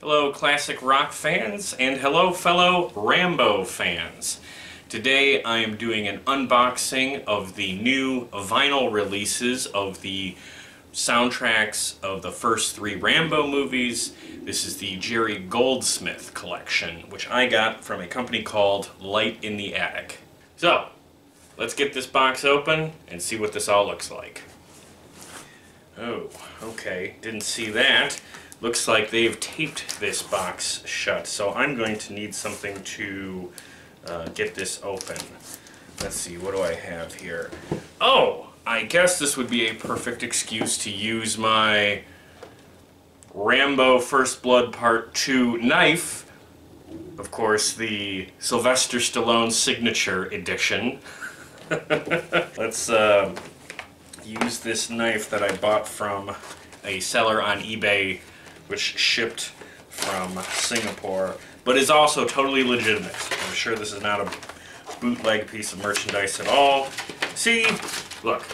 Hello, classic rock fans, and hello, fellow Rambo fans. Today I am doing an unboxing of the new vinyl releases of the soundtracks of the first three Rambo movies. This is the Jerry Goldsmith collection, which I got from a company called Light in the Attic. So, let's get this box open and see what this all looks like. Oh, okay, didn't see that. Looks like they've taped this box shut, so I'm going to need something to uh, get this open. Let's see, what do I have here? Oh, I guess this would be a perfect excuse to use my Rambo First Blood Part 2 knife. Of course, the Sylvester Stallone Signature Edition. Let's uh, use this knife that I bought from a seller on eBay which shipped from Singapore, but is also totally legitimate. I'm sure this is not a bootleg piece of merchandise at all. See, look,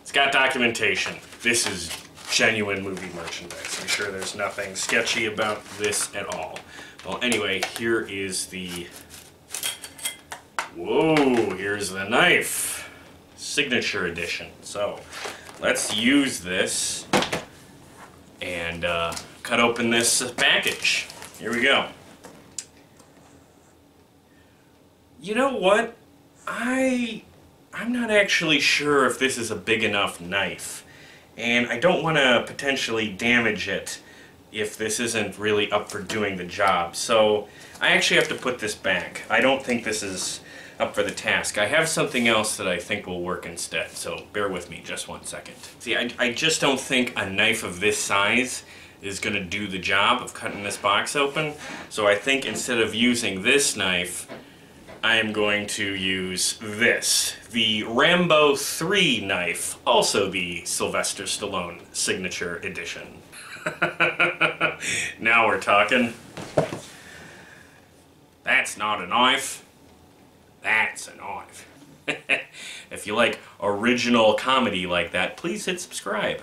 it's got documentation. This is genuine movie merchandise. I'm sure there's nothing sketchy about this at all. Well, anyway, here is the, whoa, here's the knife. Signature edition. So, let's use this and uh, cut open this package. Here we go. You know what? I I'm not actually sure if this is a big enough knife. And I don't want to potentially damage it if this isn't really up for doing the job. So I actually have to put this back. I don't think this is up for the task. I have something else that I think will work instead, so bear with me just one second. See, I, I just don't think a knife of this size is going to do the job of cutting this box open. So I think instead of using this knife, I am going to use this. The Rambo 3 knife, also the Sylvester Stallone Signature Edition. now we're talking. That's not a knife. Knife. if you like original comedy like that, please hit subscribe.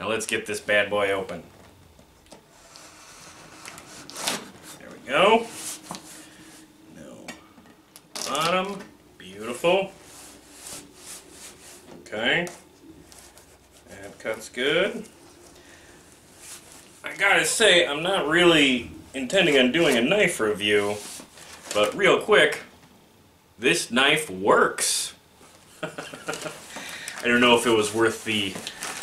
Now let's get this bad boy open. There we go. No bottom. Beautiful. Okay. That cuts good. I gotta say, I'm not really intending on doing a knife review, but real quick, this knife works. I don't know if it was worth the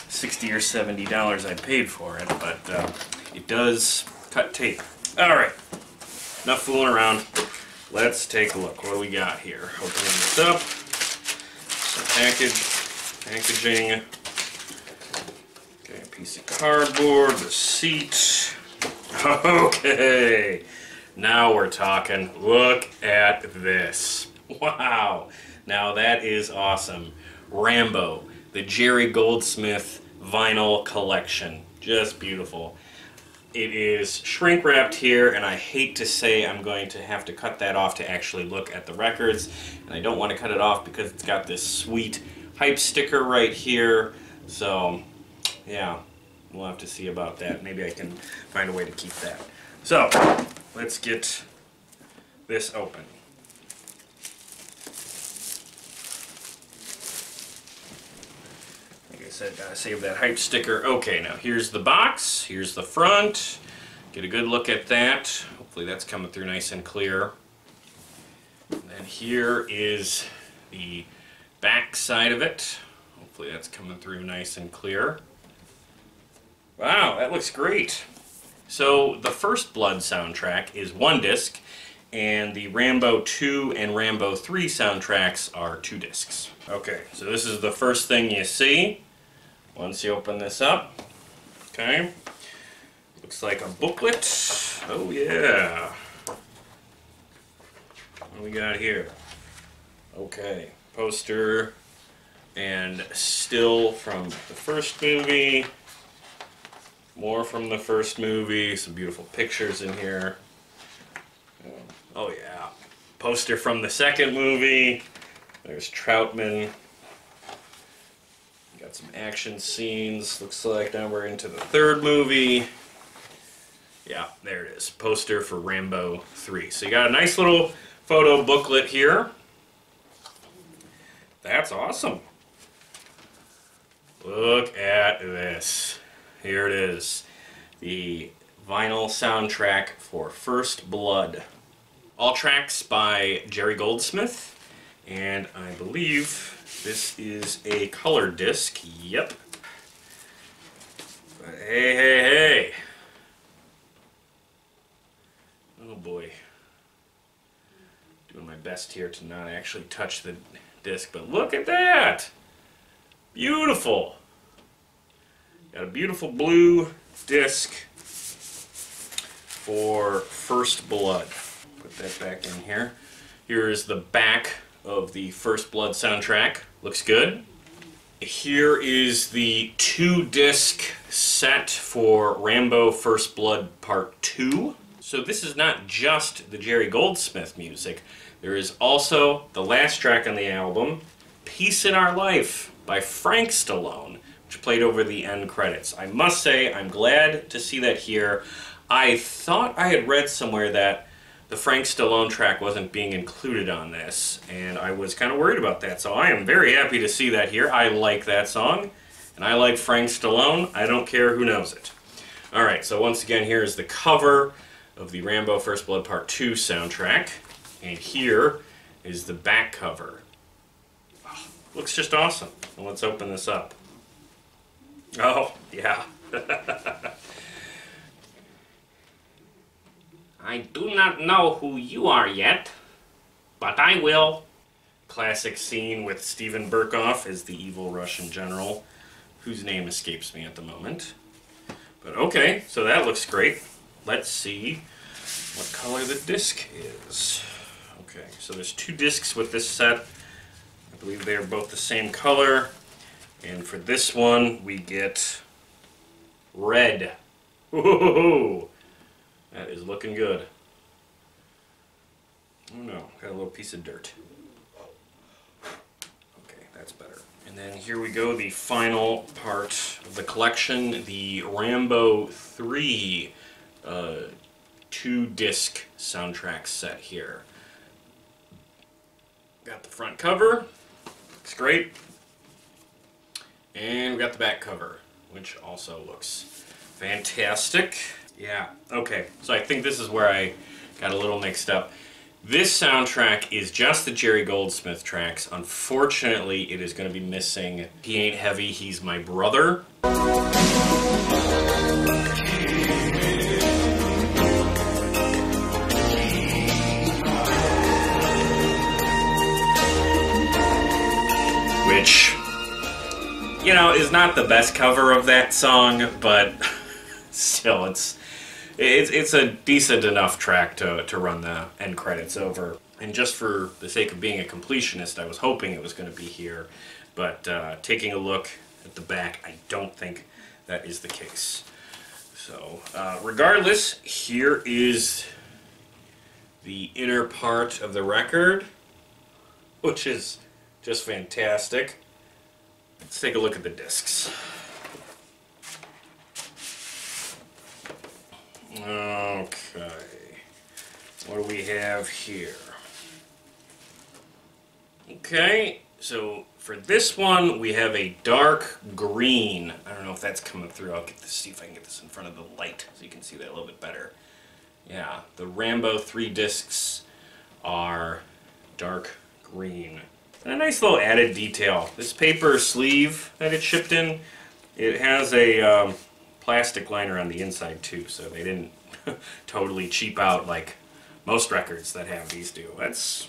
60 or 70 dollars I paid for it, but uh, it does cut tape. Alright, enough fooling around. Let's take a look. What do we got here? Opening this up. Some package, packaging. Okay, a piece of cardboard, the seat. Okay, now we're talking. Look at this. Wow. Now that is awesome. Rambo, the Jerry Goldsmith vinyl collection. Just beautiful. It is shrink wrapped here, and I hate to say I'm going to have to cut that off to actually look at the records. And I don't want to cut it off because it's got this sweet hype sticker right here. So, yeah, we'll have to see about that. Maybe I can find a way to keep that. So, let's get this open. Said, gotta save that hype sticker. Okay, now here's the box, here's the front. Get a good look at that. Hopefully that's coming through nice and clear. And here is the back side of it. Hopefully that's coming through nice and clear. Wow, that looks great. So the First Blood soundtrack is one disc, and the Rambo 2 and Rambo 3 soundtracks are two discs. Okay, so this is the first thing you see. Once you open this up, okay, looks like a booklet. Oh yeah. What we got here? Okay, poster and still from the first movie. More from the first movie. Some beautiful pictures in here. Oh yeah. Poster from the second movie. There's Trautman Some action scenes. Looks like now we're into the third movie. Yeah, there it is. Poster for Rambo 3. So you got a nice little photo booklet here. That's awesome. Look at this. Here it is. The vinyl soundtrack for First Blood. All tracks by Jerry Goldsmith. And I believe this is a color disc. Yep. But hey, hey, hey. Oh boy. Doing my best here to not actually touch the disc, but look at that! Beautiful! Got a beautiful blue disc for First Blood. Put that back in here. Here is the back of the First Blood soundtrack. Looks good. Here is the two disc set for Rambo First Blood Part 2. So this is not just the Jerry Goldsmith music. There is also the last track on the album, Peace in Our Life by Frank Stallone, which played over the end credits. I must say, I'm glad to see that here. I thought I had read somewhere that the Frank Stallone track wasn't being included on this, and I was kind of worried about that. So I am very happy to see that here. I like that song, and I like Frank Stallone. I don't care who knows it. All right, so once again, here is the cover of the Rambo First Blood Part 2 soundtrack. And here is the back cover. Oh, looks just awesome. Well, let's open this up. Oh, yeah. I do not know who you are yet, but I will. Classic scene with Steven Berkoff as the evil Russian general, whose name escapes me at the moment. But okay, so that looks great. Let's see what color the disc is. Okay, so there's two discs with this set. I believe they are both the same color. And for this one, we get red. Whoa, that is looking good. Oh no, got a little piece of dirt. Okay, that's better. And then here we go, the final part of the collection, the Rambo 3 uh, two disc soundtrack set here. Got the front cover, looks great. And we got the back cover, which also looks fantastic. Yeah, okay, so I think this is where I got a little mixed up. This soundtrack is just the Jerry Goldsmith tracks. Unfortunately, it is going to be missing He Ain't Heavy, He's My Brother. Which, you know, is not the best cover of that song, but still, it's it's it's a decent enough track to to run the end credits over. And just for the sake of being a completionist, I was hoping it was going to be here, but uh, taking a look at the back, I don't think that is the case. So, uh, regardless, here is the inner part of the record, which is just fantastic. Let's take a look at the discs. Okay. What do we have here? Okay, so for this one, we have a dark green. I don't know if that's coming through. I'll get this, see if I can get this in front of the light so you can see that a little bit better. Yeah, the Rambo 3 discs are dark green. And a nice little added detail. This paper sleeve that it shipped in, it has a um, plastic liner on the inside too, so they didn't totally cheap out like most records that have these do. That's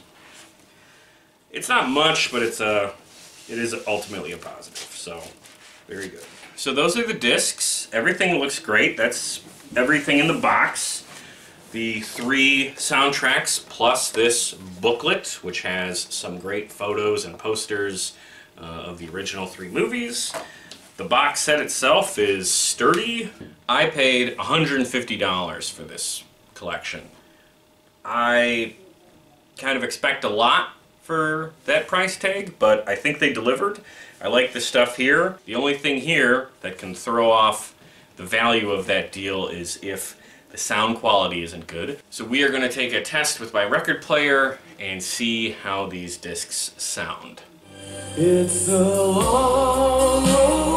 it's not much, but it's a it is ultimately a positive. So very good. So those are the discs. Everything looks great. That's everything in the box. The three soundtracks plus this booklet, which has some great photos and posters uh, of the original three movies. The box set itself is sturdy. I paid $150 for this collection. I kind of expect a lot for that price tag, but I think they delivered. I like the stuff here. The only thing here that can throw off the value of that deal is if the sound quality isn't good. So we are going to take a test with my record player and see how these discs sound. It's a long road,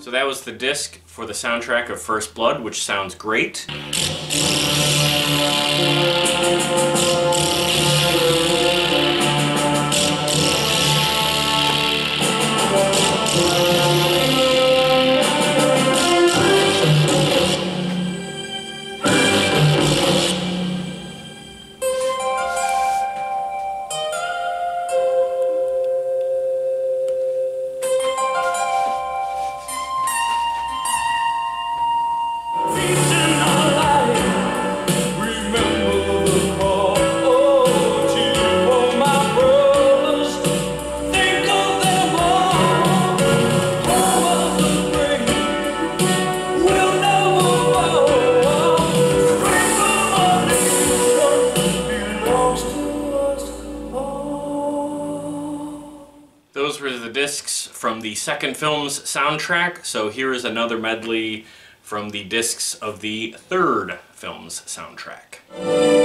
So that was the disc for the soundtrack of First Blood, which sounds great. Second film's soundtrack, so here is another medley from the discs of the third film's soundtrack.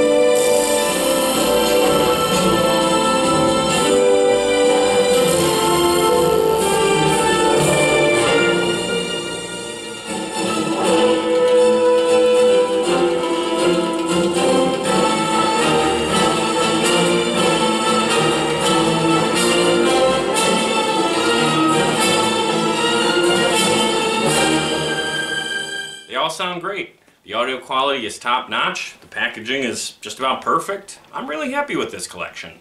All sound great. The audio quality is top notch. The packaging is just about perfect. I'm really happy with this collection.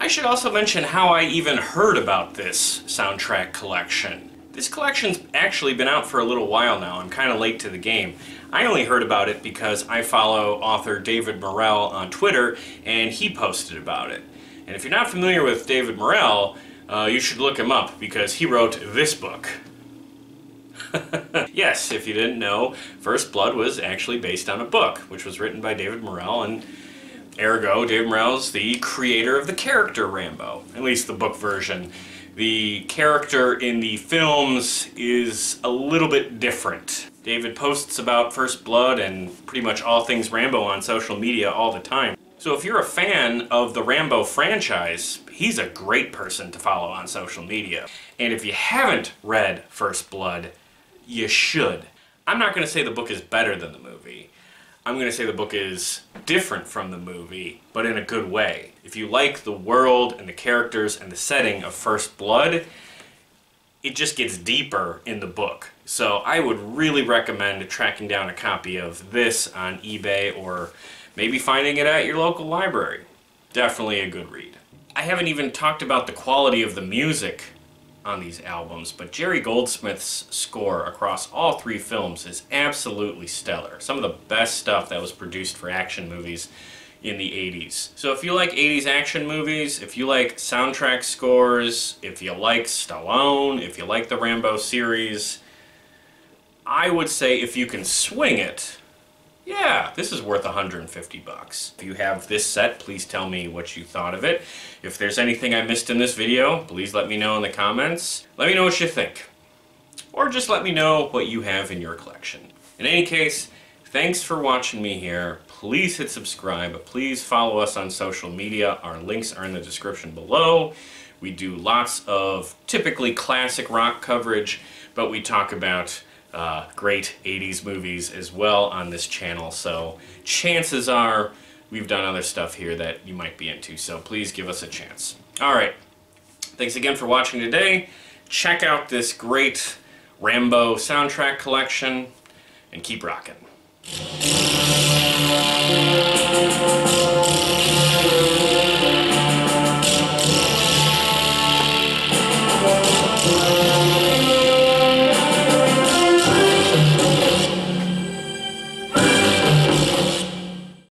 I should also mention how I even heard about this soundtrack collection. This collection's actually been out for a little while now. I'm kind of late to the game. I only heard about it because I follow author David Morrell on Twitter and he posted about it. And if you're not familiar with David Morrell, uh, you should look him up because he wrote this book. yes, if you didn't know, First Blood was actually based on a book, which was written by David Morrell, and ergo, David Morrell's the creator of the character Rambo, at least the book version. The character in the films is a little bit different. David posts about First Blood and pretty much all things Rambo on social media all the time. So if you're a fan of the Rambo franchise, he's a great person to follow on social media. And if you haven't read First Blood, you should. I'm not going to say the book is better than the movie. I'm going to say the book is different from the movie, but in a good way. If you like the world and the characters and the setting of First Blood, it just gets deeper in the book. So I would really recommend tracking down a copy of this on eBay or maybe finding it at your local library. Definitely a good read. I haven't even talked about the quality of the music on these albums, but Jerry Goldsmith's score across all three films is absolutely stellar. Some of the best stuff that was produced for action movies in the 80s. So if you like 80s action movies, if you like soundtrack scores, if you like Stallone, if you like the Rambo series, I would say if you can swing it, yeah, this is worth 150 bucks. If you have this set, please tell me what you thought of it. If there's anything I missed in this video, please let me know in the comments. Let me know what you think. Or just let me know what you have in your collection. In any case, thanks for watching me here. Please hit subscribe. Please follow us on social media. Our links are in the description below. We do lots of typically classic rock coverage, but we talk about uh, great 80s movies as well on this channel. So chances are we've done other stuff here that you might be into. So please give us a chance. All right. Thanks again for watching today. Check out this great Rambo soundtrack collection and keep rocking.